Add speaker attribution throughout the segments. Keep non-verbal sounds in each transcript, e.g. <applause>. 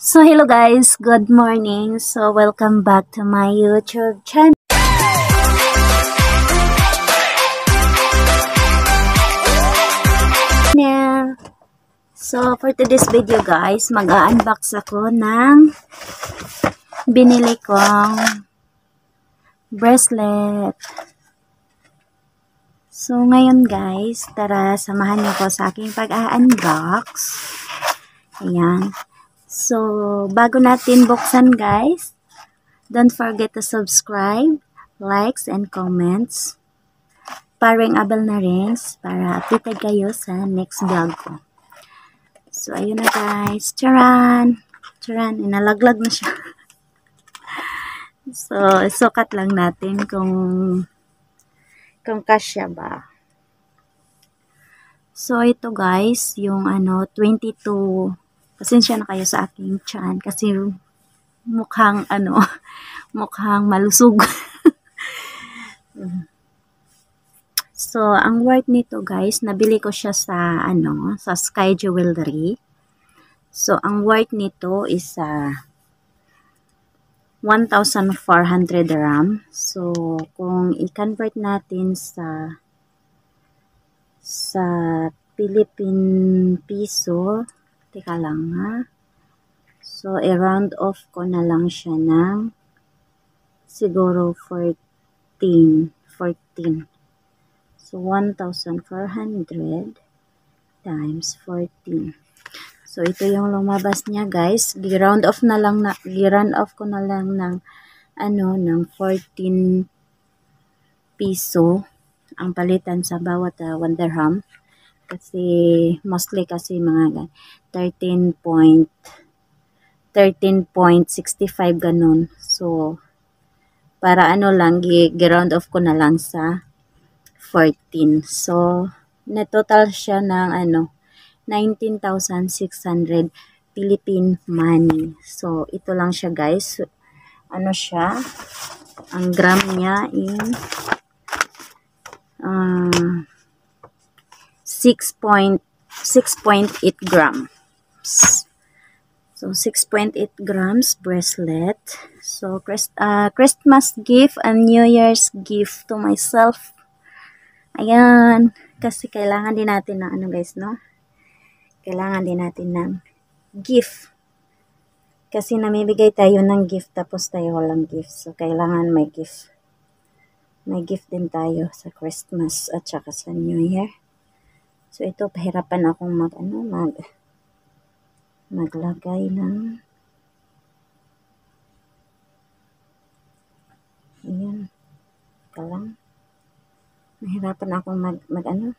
Speaker 1: So, hello guys. Good morning. So, welcome back to my YouTube channel. So, for today's video guys, mag-unbox ako ng binili kong bracelet. So, ngayon guys, tara samahan niyo ko sa aking pag-unbox. Ayan. So, bago natin buksan guys, don't forget to subscribe, likes, and comments. Paring abel na rin para updated kayo sa next vlog ko. So, ayun na guys. Charan! Charan, inalaglag na siya. <laughs> so, sukat lang natin kung kung kasya ba. So, ito guys, yung ano, 22 Pasensya na kayo sa aking chan kasi mukhang ano, <laughs> mukhang malusog. <laughs> so, ang worth nito guys, nabili ko siya sa ano, sa Sky Jewelry. So, ang worth nito is uh, 1,400 ram. So, kung i-convert natin sa sa Philippine piso, Teka lang ha. So, i-round off ko na lang siya ng siguro 14. 14. So, 1,400 times 14. So, ito yung lumabas niya, guys. Gi-round off na lang na, gi-round off ko na lang ng, ano, ng 14 piso ang palitan sa bawat uh, one dirham. Kasi, mostly kasi mga 13 point 13.65 ganun. So, para ano lang, gi-round off ko na lang sa 14. So, na-total siya ng ano, 19,600 Philippine money. So, ito lang siya guys. Ano siya? Ang gram niya in uh, 6.8 grams. So, 6.8 grams bracelet. So, Christ, uh, Christmas gift and New Year's gift to myself. Ayan. Kasi kailangan din natin ng ano guys, no? Kailangan din natin ng gift. Kasi namibigay tayo ng gift tapos tayo walang gift. So, kailangan may gift. May gift din tayo sa Christmas at saka sa New Year. So, ito, pahirapan akong mag, ano, mag, maglagay ng, ayan, ka lang. Nahirapan akong mag, mag, ano,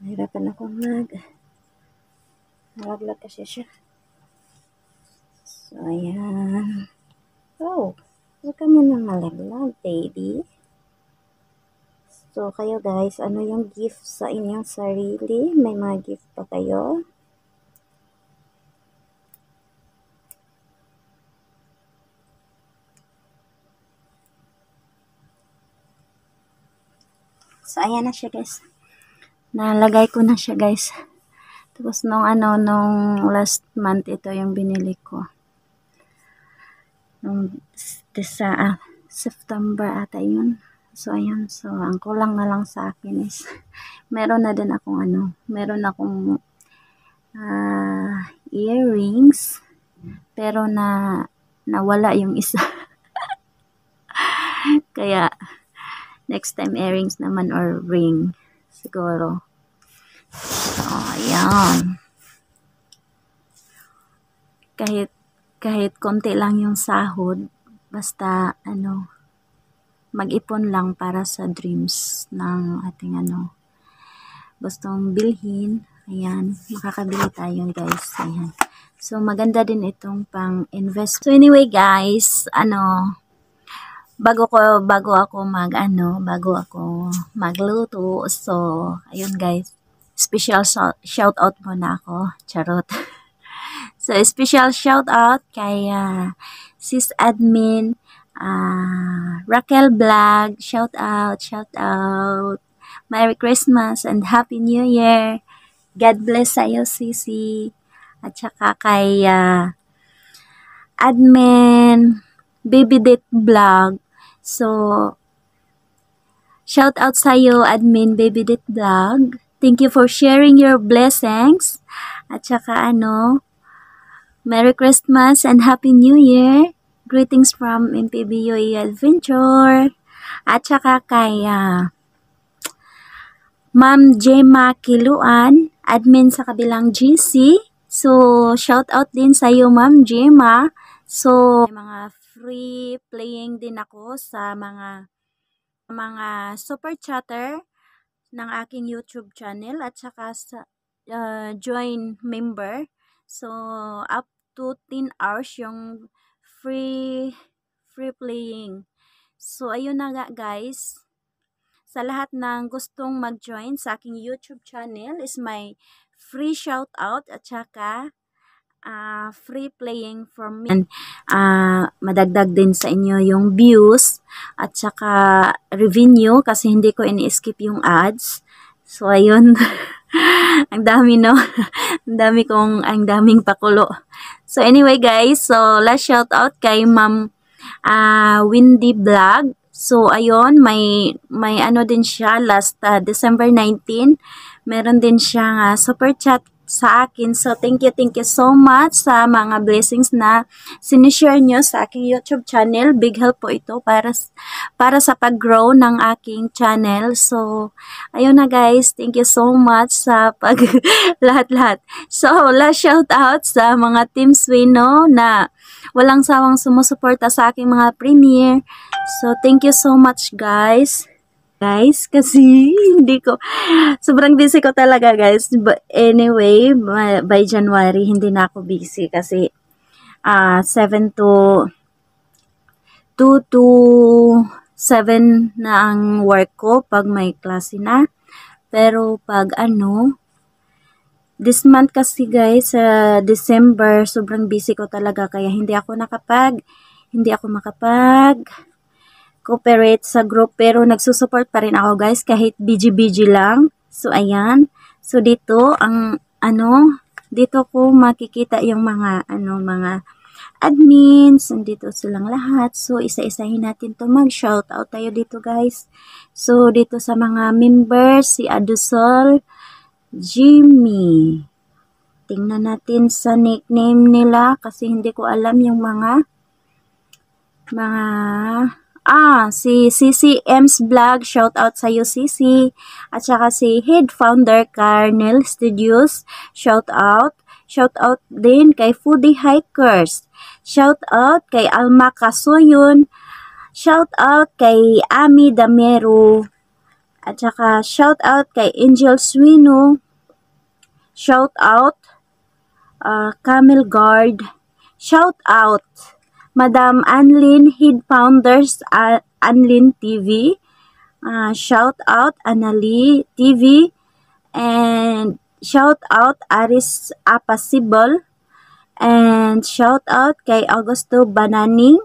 Speaker 1: nahirapan akong mag, nalaglag kasi siya. So, ayan. Oh. Huwag ka muna malaglag, baby. So, kayo guys, ano yung gift sa inyong sarili? May mga gift pa kayo? So, ayan na siya guys. Nalagay ko na siya guys. Tapos nung ano, nung last month, ito yung binili ko. Nung sa uh, September ata yun. So, ayun. So, ang kulang na lang sa akin is, <laughs> meron na din akong ano, meron akong uh, earrings, pero na, nawala yung isa. <laughs> Kaya, next time earrings naman or ring, siguro. So, ayan. Kahit, kahit konti lang yung sahod, Basta, ano, mag-ipon lang para sa dreams ng ating, ano, gustong bilhin. Ayan, makakabili tayo, guys. Ayan. So, maganda din itong pang-invest. So, anyway, guys, ano, bago ko, bago ako mag, ano, bago ako magluto. So, ayun, guys, special shout out muna ako. Charot. <laughs> So, special shout out kay uh, sis admin uh, Raquel Vlog. Shout out, shout out. Merry Christmas and Happy New Year. God bless sa'yo, Sisi. At saka kay uh, admin Baby Dit Vlog. So, shout out sa'yo, admin Baby Dit Vlog. Thank you for sharing your blessings. At saka ano, Merry Christmas and Happy New Year. Greetings from MPBUA Adventure. At saka kay uh, Ma'am Gemma Kiluan, admin sa kabilang GC. So, shout out din sa iyo Ma'am Gemma. So, mga free playing din ako sa mga mga super chatter ng aking YouTube channel at saka sa uh, join member. So, up to 10 hours yung free free playing. So, ayun na nga guys. Sa lahat ng gustong mag-join sa aking YouTube channel is my free shout out at saka uh, free playing from me. Uh, madagdag din sa inyo yung views at saka revenue kasi hindi ko ini-skip yung ads. So, ayun. <laughs> ang dami, no? <laughs> ang dami kong, ang daming pakulo. So, anyway, guys. So, last shout out kay Ma'am uh, Windy Vlog. So, ayun, may, may ano din siya last uh, December 19. Meron din siyang uh, super chat sa akin. So, thank you, thank you so much sa mga blessings na sinishare nyo sa aking YouTube channel. Big help po ito para, para sa pag-grow ng aking channel. So, ayun na guys. Thank you so much sa pag <laughs> lahat-lahat. So, last shout out sa mga Team Swino na walang sawang sumusuporta sa aking mga premiere. So, thank you so much guys guys <laughs> kasi hindi ko sobrang busy ko talaga guys. But anyway by January hindi na ako busy kasi uh, 7 to 2 to 7 na ang work ko pag may klase na. Pero pag ano this month kasi guys sa uh, December sobrang busy ko talaga kaya hindi ako nakapag hindi ako makapag cooperate sa group pero nagsusupport pa rin ako guys kahit BG-BG lang. So ayan. So dito ang ano, dito ko makikita yung mga ano mga admins, nandito silang lahat. So isa-isahin natin to mag-shout out tayo dito guys. So dito sa mga members si Adusol, Jimmy. Tingnan natin sa nickname nila kasi hindi ko alam yung mga mga Ah, si CCM's Vlog, shout out sa iyo CC. At saka si head founder Carnel Studios, shout out. Shout out din kay Foodie Hikers. Shout out kay Alma Kasuyon. Shout out kay Ami Damero. At saka shout out kay Angel Swino. Shout out uh, Camel Guard. Shout out Madam Anlin, head founders uh, Anlin TV. Uh, shout out Anali TV and shout out Aris Apasibol and shout out kay Augusto Bananing.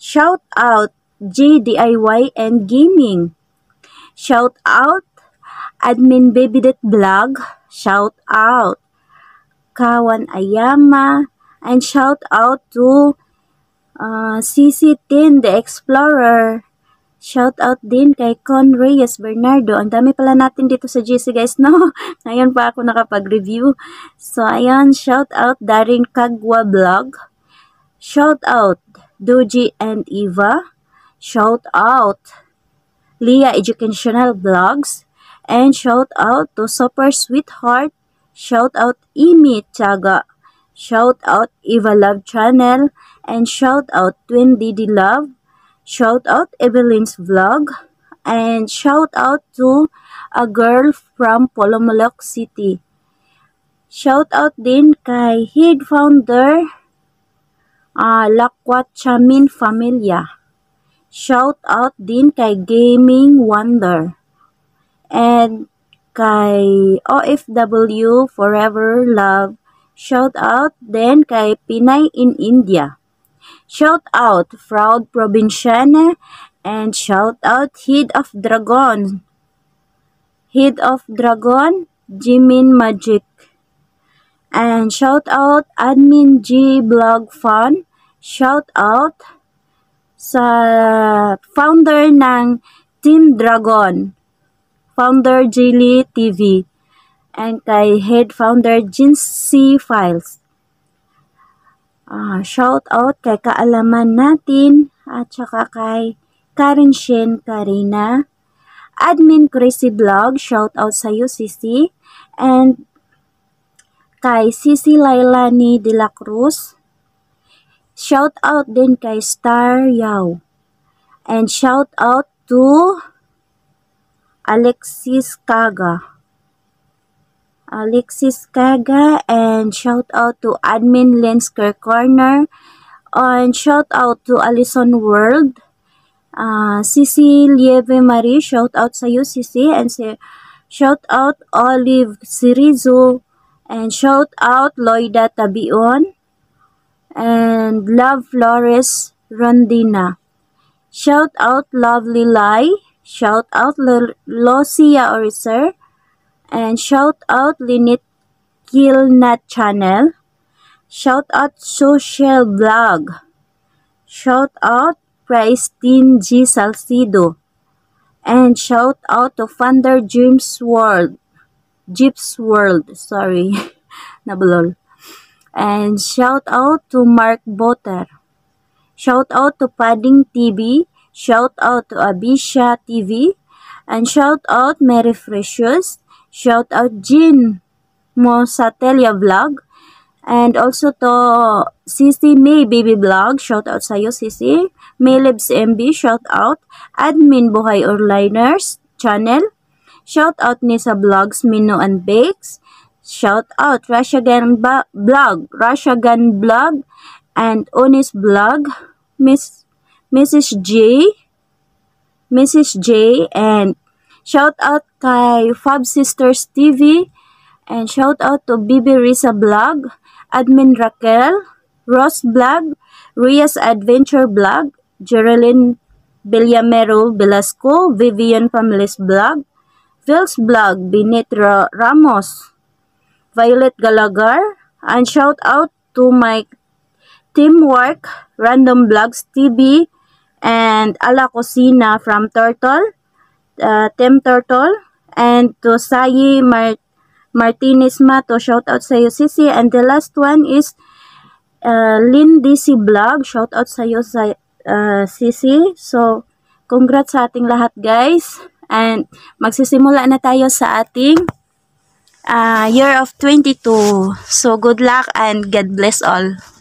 Speaker 1: Shout out GDIY and Gaming. Shout out Admin Babydet Blog. Shout out Kawan Ayama and shout out to Uh, CC Tin, The Explorer. Shout out din kay Con Reyes Bernardo. Ang dami pala natin dito sa GC guys, no? <laughs> Ngayon pa ako nakapag-review. So, ayan, shout out Darin Kagwa Vlog. Shout out Doji and Eva. Shout out Leah Educational Vlogs. And shout out to Super Sweetheart. Shout out Imi Tiaga. Shout out Eva Love Channel and shout out Twin Didi Love. Shout out Evelyn's Vlog and shout out to a girl from Polomolok City. Shout out din kay head founder uh, Lakwat Chamin Familia. Shout out din kay Gaming Wonder. And kay OFW Forever Love Shout out din kay Pinay in India. Shout out Proud Provinciana and shout out Head of Dragon. Head of Dragon, Jimin Magic. And shout out Admin G Blog Fun. Shout out sa founder ng Team Dragon, founder Jilly TV, and kay head founder Jinsy Files. Uh, shout out kay kaalaman natin at saka kay Karen Shen Karina, admin Crazy Vlog, shout out sa iyo Sisi, and kay Sisi Lailani De La Cruz, Shout out din kay Star Yao. And shout out to Alexis Kaga. Alexis Kaga and shout out to admin Lensker Corner. And shout out to Alison World. Uh, Sisi Lieve Marie, shout out sa iyo Sisi. And say, shout out Olive Sirizo. And shout out Loida Tabion and Love Flores Rondina. Shout out Lovely Lai. Shout out Losia Oriser. And shout out Linit Kilnat Channel. Shout out Social Blog. Shout out Pristine G. Salcido. And shout out to Thunder Dreams World. Jeeps World. Sorry. <laughs> Nabulol. And shout out to Mark Botter. Shout out to Padding TV. Shout out to Abisha TV. And shout out Mary Precious. Shout out Jean Mosatelia Vlog. And also to Sisi May Baby Vlog. Shout out sa'yo Sisi. Maylebs MB. Shout out. Admin Buhay Orliners Channel. Shout out ni sa vlogs Mino and Bakes. Shout out Russia Gun Blog, Russia Gun Blog, and Honest Blog, Miss Mrs. J, Mrs. J, and shout out kay Fab Sisters TV, and shout out to Bibi Risa Blog, Admin Raquel, Ross Blog, Ria's Adventure Blog, Geraldine Villamero Velasco, Vivian Families Blog, Phil's Blog, Binit Ramos, Violet Galagar, and shout out to my teamwork, Random Vlogs TV, and Ala Cocina from Turtle, uh, Tim Turtle, and to Sayi Mar Martinez Mato, shout out sa iyo Sisi, and the last one is uh, Lynn DC Vlog, shout out sa iyo sa uh, Sisi. So, congrats sa ating lahat guys, and magsisimula na tayo sa ating uh, year of 22. So, good luck and God bless all.